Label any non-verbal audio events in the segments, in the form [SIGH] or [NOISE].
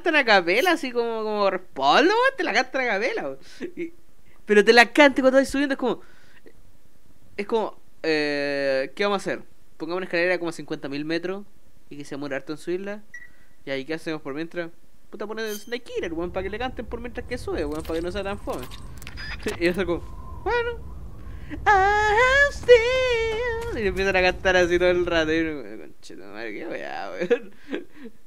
cantan a capela, así como, como respaldo, te la cantan a capela, pero te la cantan cuando vas subiendo, es como. Es como. Eh, ¿Qué vamos a hacer? Pongamos una escalera como a 50.000 metros y que se muera harto en subirla. Y ahí, ¿qué hacemos por mientras? Puta, poner Snake Eater, weón, para que le canten por mientras que sube, weón, para que no sea tan fome. [LAUGHS] Y yo como, bueno. I still. Y empiezan a cantar así todo el rato. Y conchito, madre, qué weá, weón. [LAUGHS]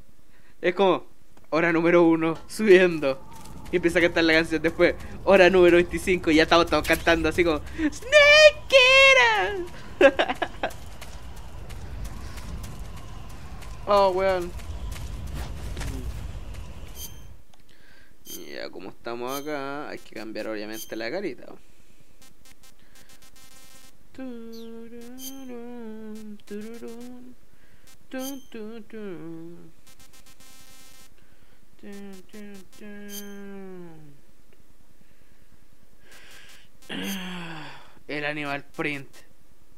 Es como, hora número uno, subiendo. Y empieza a cantar la canción después, hora número 25, y ya estamos todos cantando así como, Snake [LAUGHS] oh, weón. Ya, como estamos acá, hay que cambiar obviamente la carita. El animal print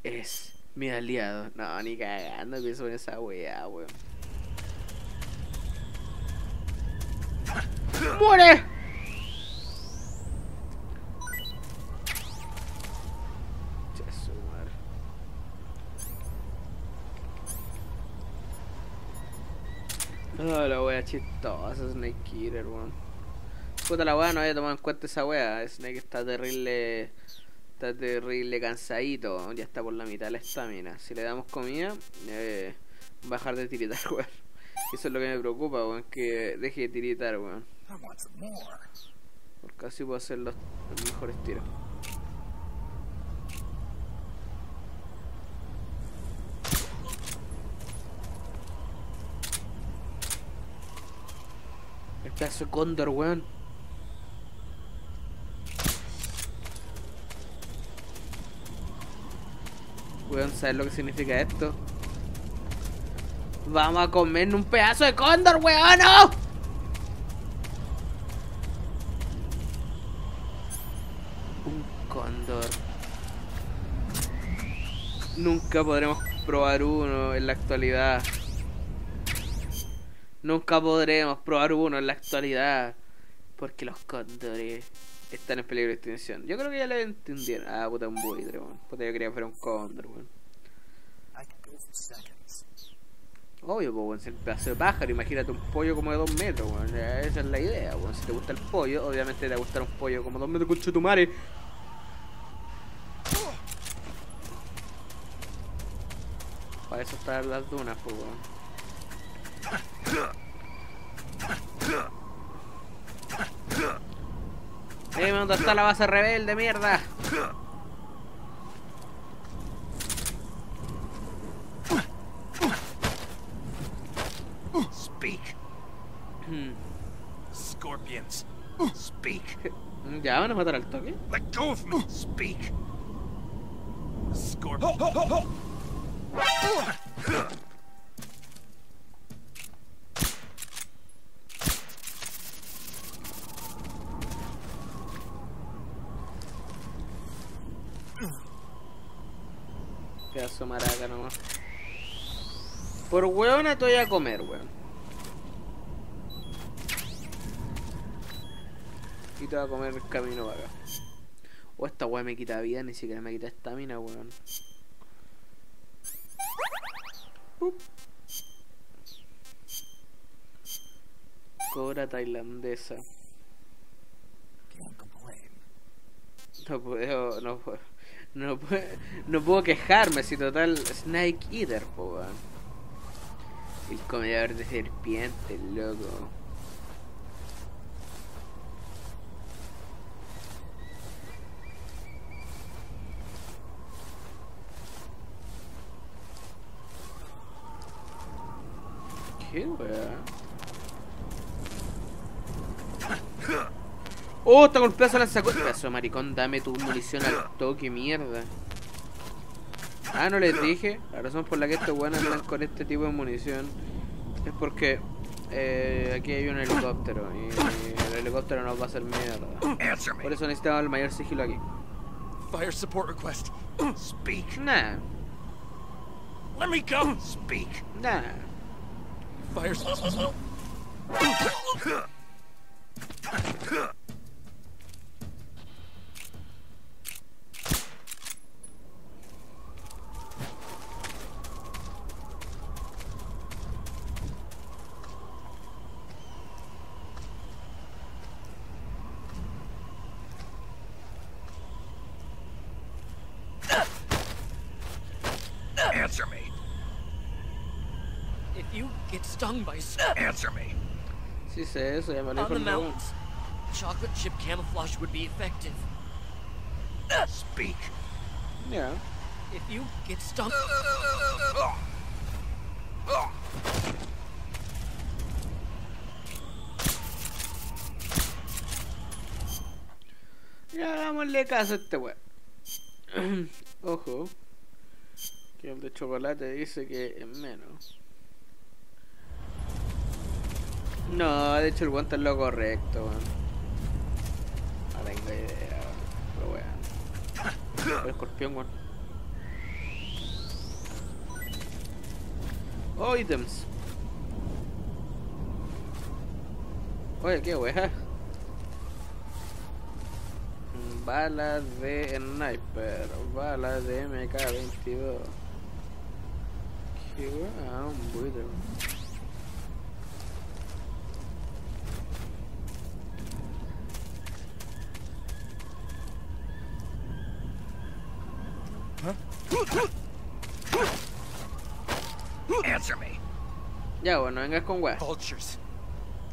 es mi aliado. No, ni cagando que son esa weá, weón. ¡Muere! Che, su madre. Oh, la wea chistosa, Snake Eater, weón. Puta la wea, no había tomado en cuenta esa wea. Snake está terrible. Está terrible cansadito. Ya está por la mitad de la estamina. Si le damos comida, eh, dejar de tiritar, [LAUGHS] weón. Eso es lo que me preocupa, weón. Que deje de tiritar, weón. Porque así puedo hacer los, los mejores tiros. Pedazo cóndor, weón. Weón, ¿sabes lo que significa esto? Vamos a comer un pedazo de cóndor, weón, ¡no! Un cóndor. Nunca podremos probar uno en la actualidad. Nunca podremos probar uno en la actualidad. Porque los cóndores están en peligro de extinción. Yo creo que ya lo entendieron. Ah, puta, un buitre, weón. Puta, yo quería ver un cóndor, weón. Obvio, pues, weón, si el pedazo de pájaro, imagínate un pollo como de dos metros, weón. Esa es la idea, weón. Si te gusta el pollo, obviamente te va a gustar un pollo como dos metros con tu madre. Para eso están las dunas, pues, weón. Eh, ¿dónde está la base rebelde, mierda? Speak, scorpions. Speak. Ya, van a matar al toque. Let go of me. Speak. Scorpion. Pedazo de maraca nomás. Por hueona te voy a comer, weón. Y te voy a comer camino para. O esta weá me quita vida, ni siquiera me quita estamina, weón. Cobra tailandesa. No puedo, no puedo, no puedo, no puedo quejarme si total Snake Eater, po, weón. El comedor de serpientes, loco. ¿Qué weá? Oh, está con de lanzacohetes. Pedazo de maricón, dame tu munición al toque, mierda. Ah, no les dije. La razón por la que estos buenos andan con este tipo de munición es porque eh, aquí hay un helicóptero y el helicóptero nos va a hacer mierda. Por eso necesitamos el mayor sigilo aquí. Fire support request. Speak. Nah, Let me go. Speak. nah. Fire. Answer Sí sé eso, ya me lo on the mountains, chocolate chip camouflage would be effective. Speak. Ya. If you get stung, Ya hagámosle caso a este weón. Ojo. Que el de chocolate dice que es menos. No, de hecho el guante es lo correcto, weón. No tengo idea, pero weón. El escorpión, weón. Oh, ítems. Oye, qué weá. Balas de sniper, balas de MK22. Qué weá, un buitre. weón. Answer me. Ya, bueno, vengas con weá. Vultures.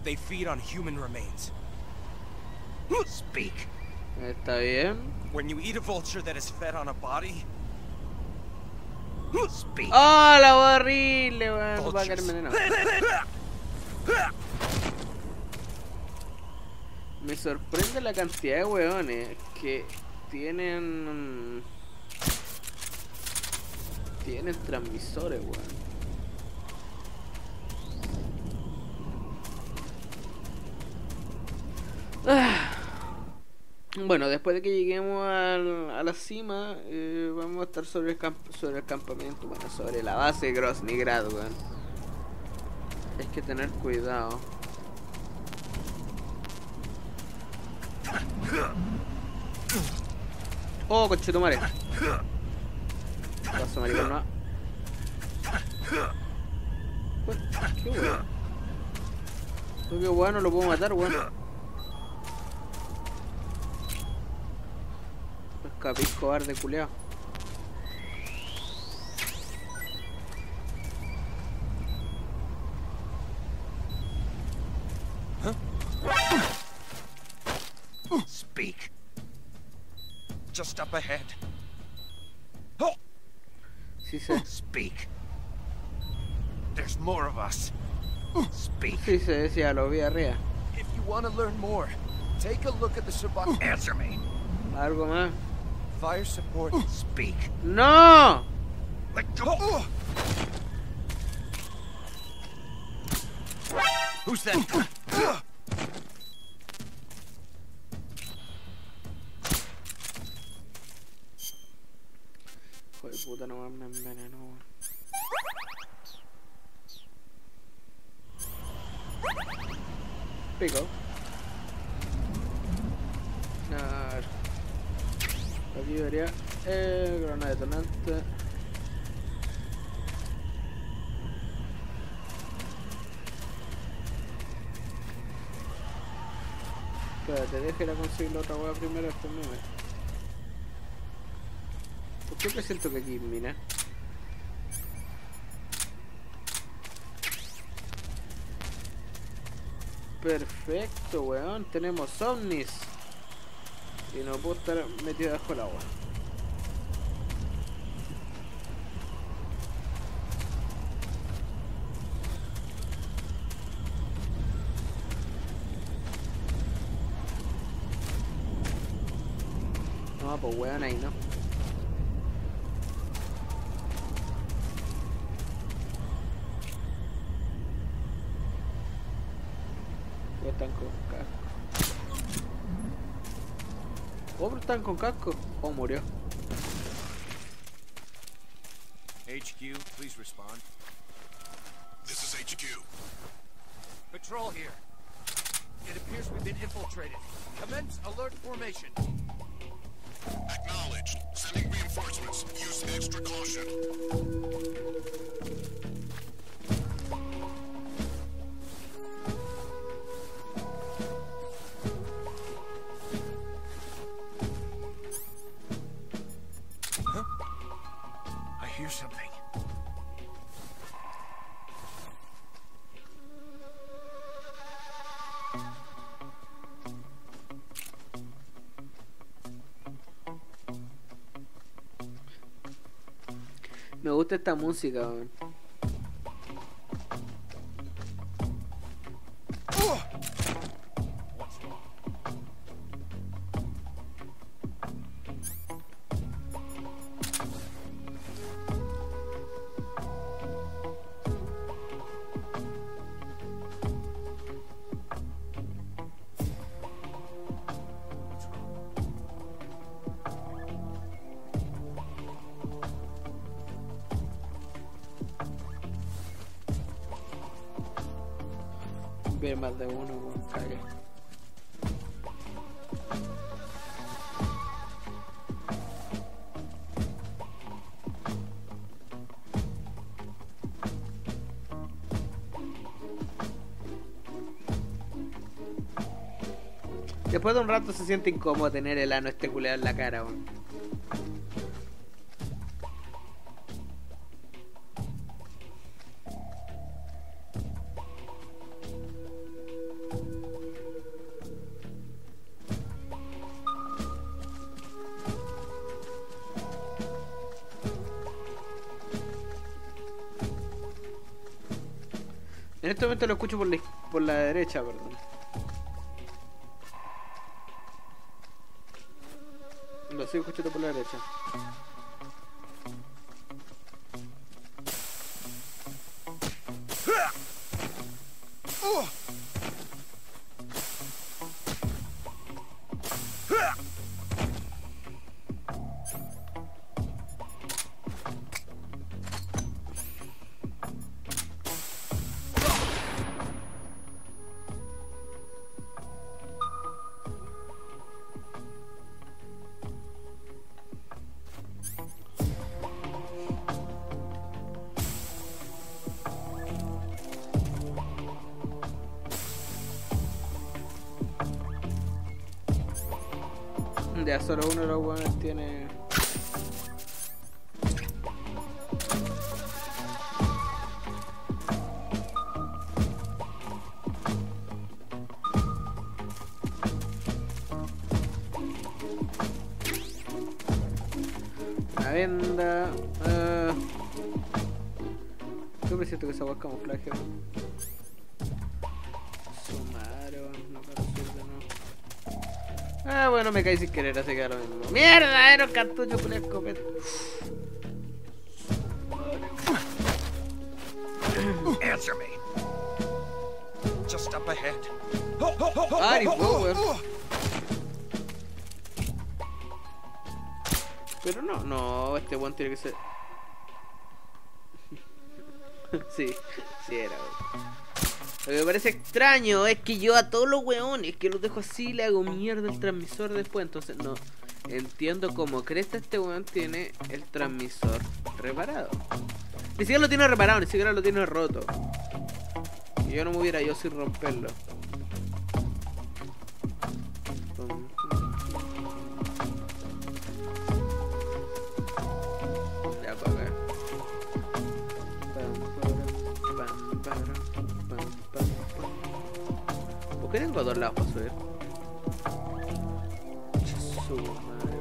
They feed on human remains. Speak. Está bien. When you eat a vulture that is fed on a body. Speak. ¡Oh, la horrible, weón! Va a caer envenenado. Me sorprende la cantidad de weones que tienen. Tienen transmisores, weón. Ah. Bueno, después de que lleguemos a la cima, eh, vamos a estar sobre el, camp- sobre el campamento, bueno, sobre la base de Grosnigrad, weón. Hay que tener cuidado. Oh, conchetumare. Paso, no. Ué, ¿Qué lo puedo matar, weón. Escapís cobarde culeado. Speak. Just up ahead. Oh, Sí sé, speak. There's more of us. Speak. Sí sé, decía, lo vi arriba. If you want to learn more, take a look at the survival. Answer me. Algo más. Fire support. Speak. ¡No! Let go. Who's that? Hijo de puta, no me envenenó, weón. Pico. A ver. Aquí debería. Eh, granada detonante. Espérate, conseguir la otra hueá primero después me meto. ¿Por qué presiento que aquí mina? Perfecto, weón. Tenemos ovnis. Y no puedo estar metido bajo el agua. No, pues weón ahí no. O están con casco. Oh, pero están con casco. Oh, murió. HQ, please respond. This is HQ. Patrol here. infiltrated. Commence alert formation. Sending reinforcements. Use extra caution. I hear something. Esta música. Después de un rato se siente incómodo tener el ano este culeado en la cara, weón. En este momento lo escucho por la, por la derecha, perdón. कुछ तो बोला रहता है। Ya solo uno de los buenos tiene. Una venda. Uh... Yo siento que esa es camuflaje. Ah, bueno, me caí sin querer, así que lo mismo. ¡Mierda! Era un cartucho con escopeta. Answer me. Just up ahead. Ah, puedo, weón. Pero no, no, este weón tiene que ser. [LAUGHS] sí, sí era, weón. Lo que me parece extraño es que yo a todos los weones que los dejo así le hago mierda el transmisor después. Entonces no entiendo cómo cresta este weón tiene el transmisor reparado. Ni siquiera lo tiene reparado, ni siquiera lo tiene roto. Y yo no me hubiera yo sin romperlo. Qué tengo dos lados para subir? Su madre.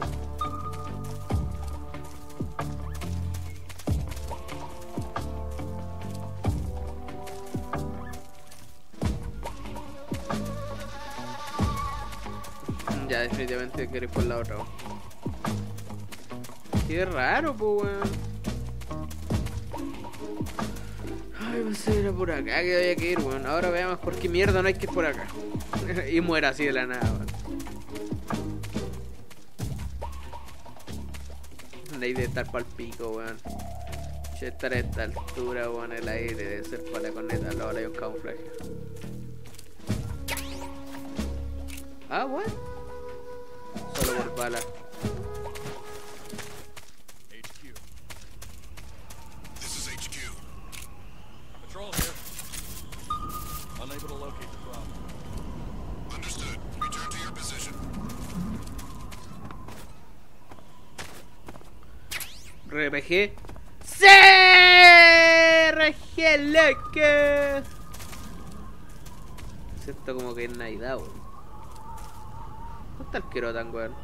Ya, definitivamente quiero ir por la otra. Qué raro, pues, weón. Ay, pues era por acá que había que ir, weón. Ahora veamos por qué mierda no hay que ir por acá. [LAUGHS] y muera así de la nada, weón. Ley de estar pa'l pico, weón. Che, estar a esta altura, weón, el aire de ser para la corneta, ahora un camuflaje. Ah, bueno. Solo por bala. RPG. RPG loco. Siento como que es Navidad, weón. ¿Dónde está el Kerotan, weón?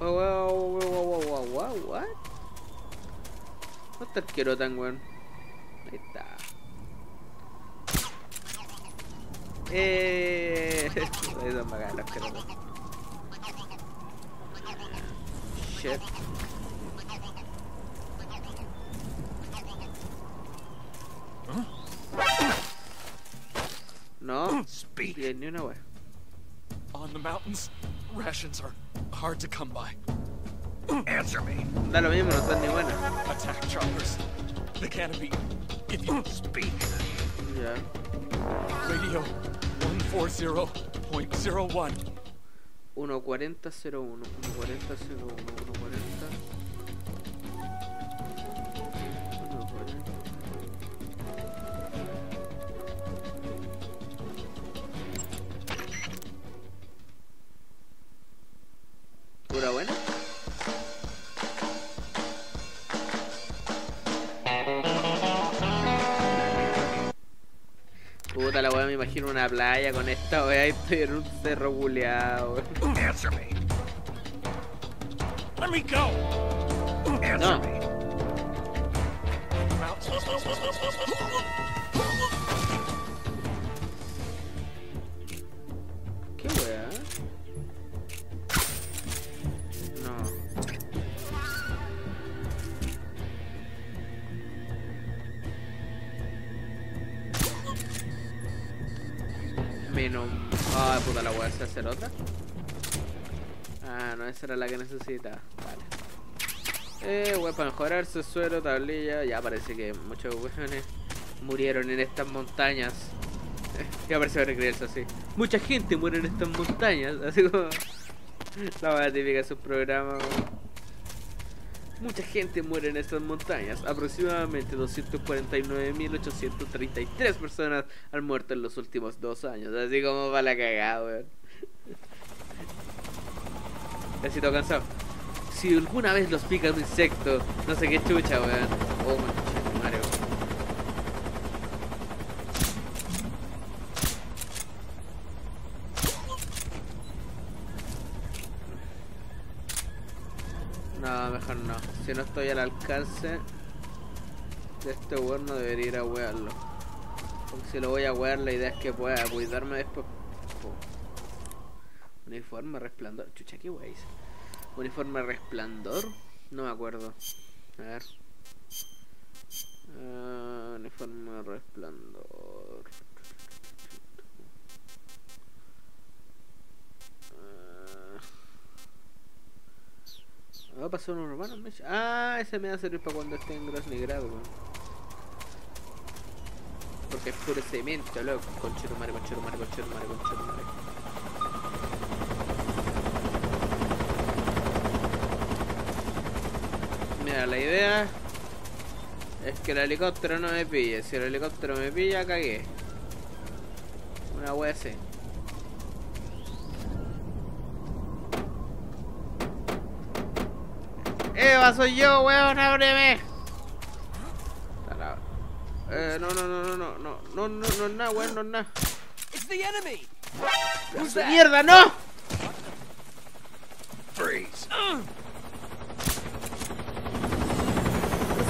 Oh, wow, wow, wow, está el Kerotan, weón? Ahí está. Eh, [LAUGHS] ahí son bacanos los Kerotan. On the mountains, rations are hard to come by. Answer me. Da lo mismo, no son ni buenas. Attack choppers. The canopy. If you speak. Ya. Radio 140.01. 1.40.01, 1.40.01, una playa con esta weá y estoy en un cerro culeado, weón. Answer me. Let me go. Answer No. me. Menos. Ah, puta la weá, ¿se hacer otra? Ah, no, esa era la que necesitaba. Vale. Eh, weá, para mejorarse, suelo, tablilla. Ya parece que muchos weones murieron en estas montañas. [LAUGHS] Ya parece recrearse así. Mucha gente muere en estas montañas. [LAUGHS] Así como. La típica de sus programas. weón. Mucha gente muere en estas montañas. Aproximadamente 249.833 personas han muerto en los últimos dos años. Así como para la cagada, weón. Necesito cansado. Si alguna vez los pica un insecto, no sé qué chucha, weón. Oh, No. Si no estoy al alcance de este weón, no debería ir a wearlo. Porque si lo voy a wear, la idea es que pueda cuidarme después. Uniforme resplandor. Chucha, ¿qué wey? Uniforme resplandor. No me acuerdo. A ver. Ah, uniforme resplandor. Ah, pasó un urbano, Mesh. Ah, ese me va a servir para cuando esté en Grosnigrado, weón. Porque es puro cemento, loco. Conchetumare, conchetumare, conchetumare, conchetumare. Mira, la idea es que el helicóptero no me pille. Si el helicóptero me pilla, cagué. Una wea. Eva, soy yo, weón, ábreme. Eh, no, no, no, no, no, no, no, no, no, es nada, weón, no es nada. It's the enemy! ¡Pedazo de ¡Mierda, no! Freeze.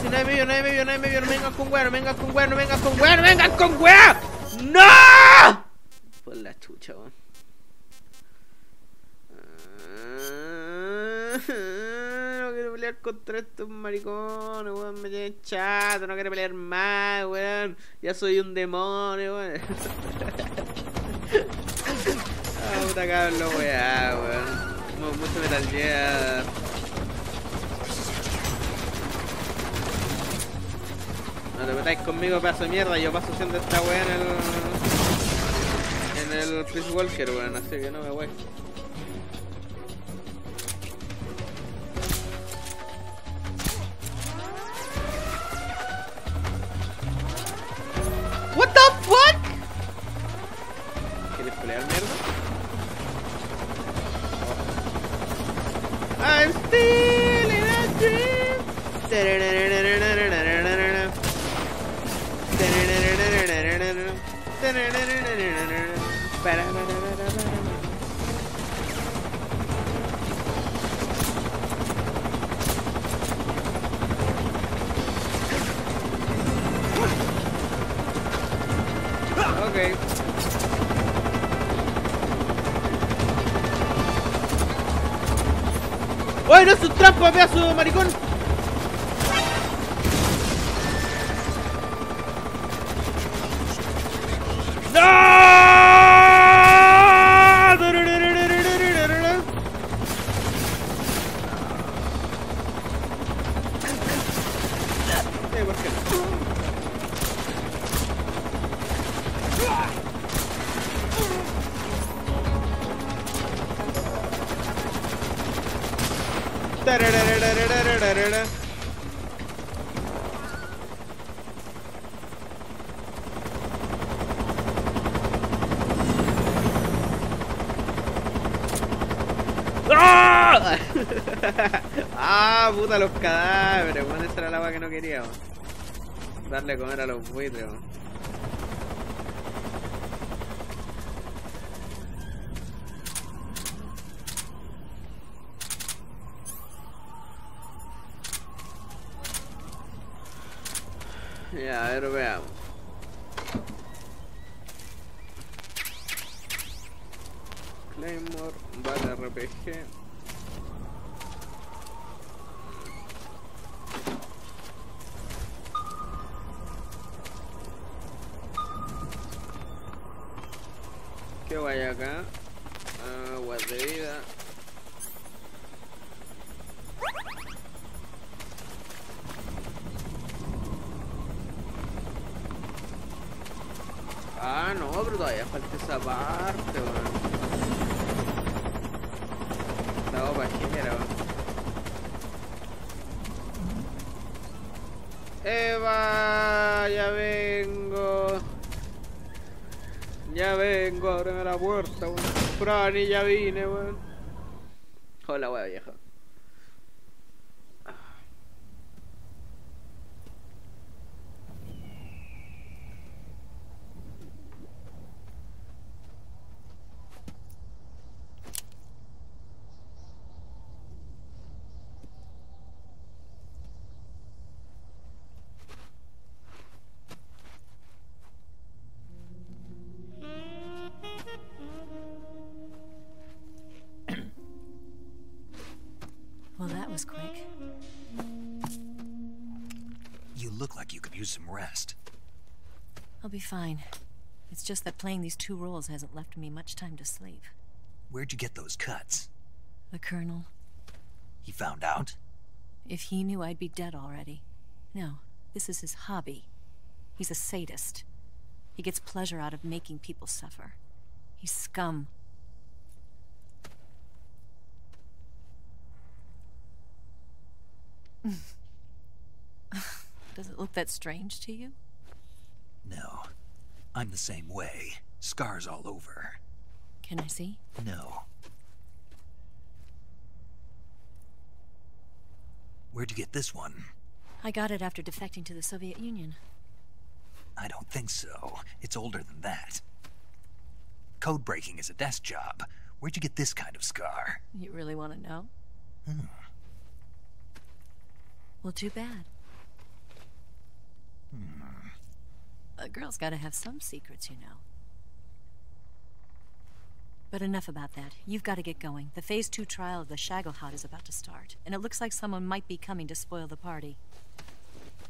Si no hay medio, no hay medio, no hay medio, no me vengas con weá, no me vengas con weá, no me vengas con weá, no me vengas con weá. ¡No! Por la chucha, weón. Pelear contra estos maricones, weón. Me tienen chato, no quiero pelear más, weón. Ya soy un demonio, weón. [LAUGHS] Ah, puta cabrón, weá, weón. Mu- Mucho Metal. No te metáis conmigo, pedazo de mierda. Yo paso haciendo esta weá en el. En el Peace Walker, weón. Así que no me voy. ¡Oye, no es un trampa, pedazo maricón! Puta, los cadáveres, weón, esa era la agua que no queríamos. Darle a comer a los buitres. Ya, a ver, veamos. Claymore, bala RPG. ¿Qué vaya acá? Aguas de vida. Ah, no, pero todavía falta esa parte, weón. La opa pajera, weón. Eva, ya vengo. Ya vengo, ábreme la puerta, weón. Franny, ya vine, weón. Hola, weón, vieja. Fine. It's just that playing these two roles hasn't left me much time to sleep. Where'd you get those cuts? The Colonel, He found out? if he knew I'd be dead already. No, this is his hobby. He's a sadist. He gets pleasure out of making people suffer. He's scum. [LAUGHS] Does it look that strange to you? No. I'm the same way. Scars all over. Can I see? No. Where'd you get this one? I got it after defecting to the Soviet Union. I don't think so. It's older than that. Code breaking is a desk job. Where'd you get this kind of scar? You really want to know? Hmm. Well, too bad. A girl's got to have some secrets, you know. But enough about that. You've got to get going. The Phase 2 trial of the Shagelhot is about to start, and it looks like someone might be coming to spoil the party.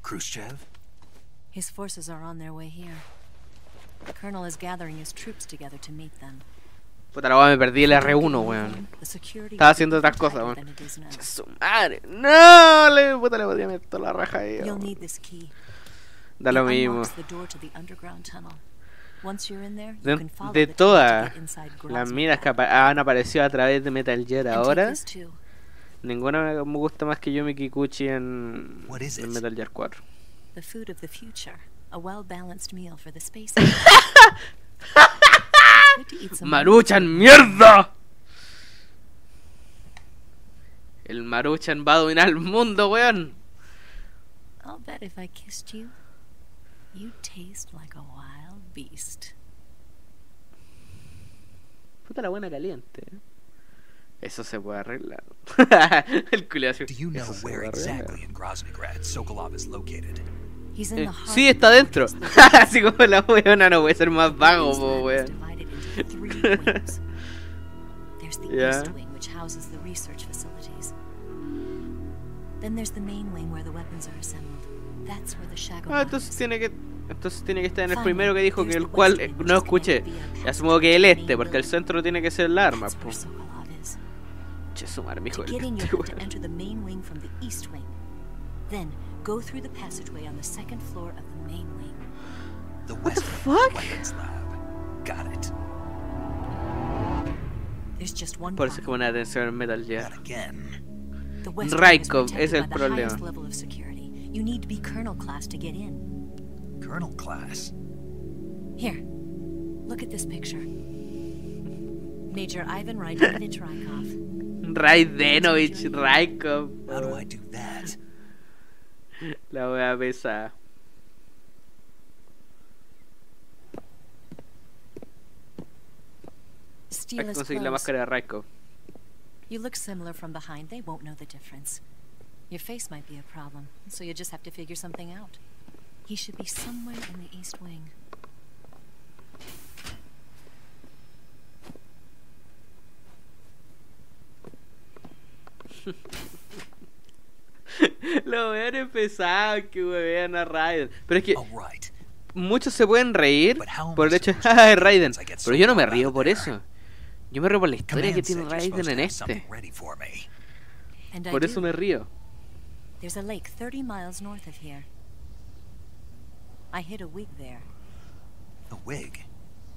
Khrushchev? His forces are on their way here. The Colonel is gathering his troops together to meet them. Puta, la me perdí el R1, weón. Estaba haciendo otras cosas, weón. than it is now. Su madre. No, le, puta, le podía meter toda la raja ahí. You'll weón. need this key. Da lo mismo. unlocks the door to the underground tunnel. Once you're in there, you De, todas las minas que han aparecido a través de Metal Gear ahora, ninguna me gusta más que Yumi Kikuchi en? Metal Gear 4. The food of the future. A well-balanced meal for the space. [LAUGHS] Good to eat some ¡Maruchan, mierda! El Maruchan va a dominar el mundo, weón. I'll bet if I kissed you, you'd taste like a wild beast. Puta la buena caliente. ¿eh? Eso se puede arreglar. [LAUGHS] el culiao así, Do you know "Eso se where puede arreglar". exactly in Groznygrad Sokolov is located? He's in Eh, the heart sí, está the dentro. [LAUGHS] Así como la weona no puede ser más vago, po, weón. [LAUGHS] There's the Yeah. east wing, which houses the research facilities. Then there's the main wing where the weapons are assembled. That's where the Shagoh Ah, entonces tiene que entonces tiene que estar en el Finally, primero que dijo que el cual eh, no escuché. asumo que el este, porque el centro tiene que ser la arma, po. Che, su madre, mijo in, este, you'll have to weón. enter the main wing from the east wing. Then, go through the passageway on the second floor of the main wing. The West fuck? Weapons Lab. Got it. There's just one Por eso es que atención en Metal Not Gear. again. Rykov, es el problema. You need to be colonel class to get in. Colonel class. Here, look at this picture. Major Ivan [LAUGHS] Raidenovich Rykov. Raidenovich, Raikov. How do I do that? [LAUGHS] La wea pesada. Hay Steal que his conseguir la clothes. máscara de Raikov. You look similar from behind. They won't know the difference. Your face might be a problem, so you just have to figure something out. He should be somewhere in the east wing. Los weones pesados que huevean a Raiden. Pero es que muchos se pueden reír But how am por el hecho de supposed to [LAUGHS] "Ah, es feel Raiden. once I get Pero yo no me río por eso. Yo me río por la historia que tiene you're Raiden supposed en to have este. something ready for me. And I Por eso me río. There's a lake 30 miles north of here. I hid a wig there. A wig.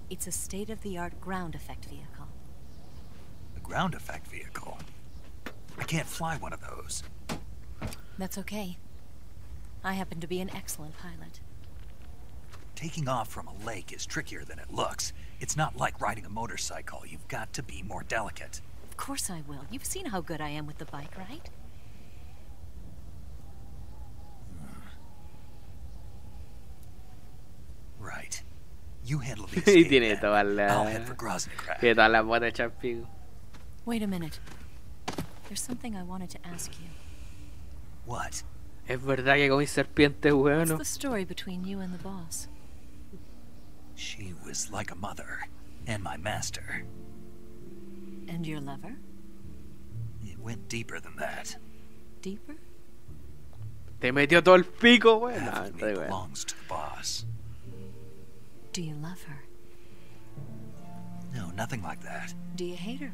It's a state-of-the-art ground effect vehicle. A ground effect vehicle. I can't fly one of those. That's okay. I happen to be an excellent pilot. Taking off from a lake is trickier than it looks. It's not like riding a motorcycle. You've got to be more delicate. Of course I will. You've seen how good I am with the bike, right? Right. You handle the Y escape then. I'll head for Groznygrad. Que todas las botas hechas pico. Wait a minute. There's something I wanted to ask you. What? Es verdad que comí serpientes, What's the story between you and the boss? She was like a mother. And my master. And your lover? It went deeper than that. Deeper? Te metió todo el pico, weón. No, Half of me belongs to the boss. Do you love her? No, nothing like that. Do you hate her?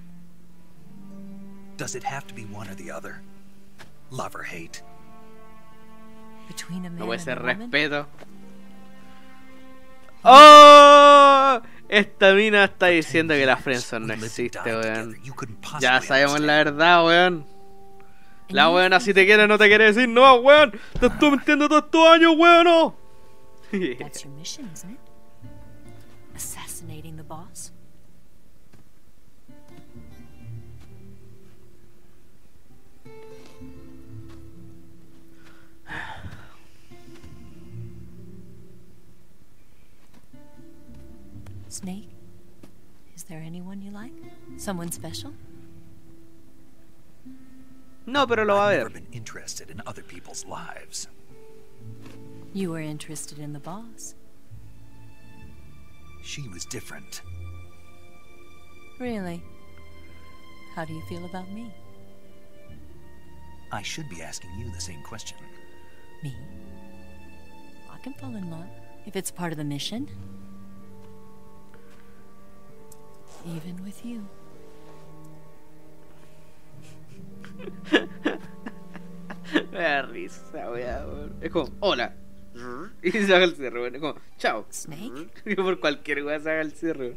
Does it have to be one or the other? Love or hate? Between a man No and a woman? respeto. ¡Oh! Esta mina está diciendo que la friendzone no existe, weón. Ya sabemos la verdad, weón. La think si te quiere no te quiere decir no, weón. Te estuve mintiendo todos estos años, weón. no. That's your mission, isn't it? Assassinating the boss? Snake? Is there anyone you like? Someone special? No, pero lo va a I've never ver. been interested in other people's lives. You were interested in the boss. She was different. Really? How do you feel about me? I should be asking you the same question. Me? I can fall in love if it's part of the mission. Even with you. [LAUGHS] Me da risa, weón. Es como, hola. [LAUGHS] Y se haga el cierre, weón. Es como, chao. Snake? [LAUGHS] Por cualquier weón se haga el cierre.